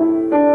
Música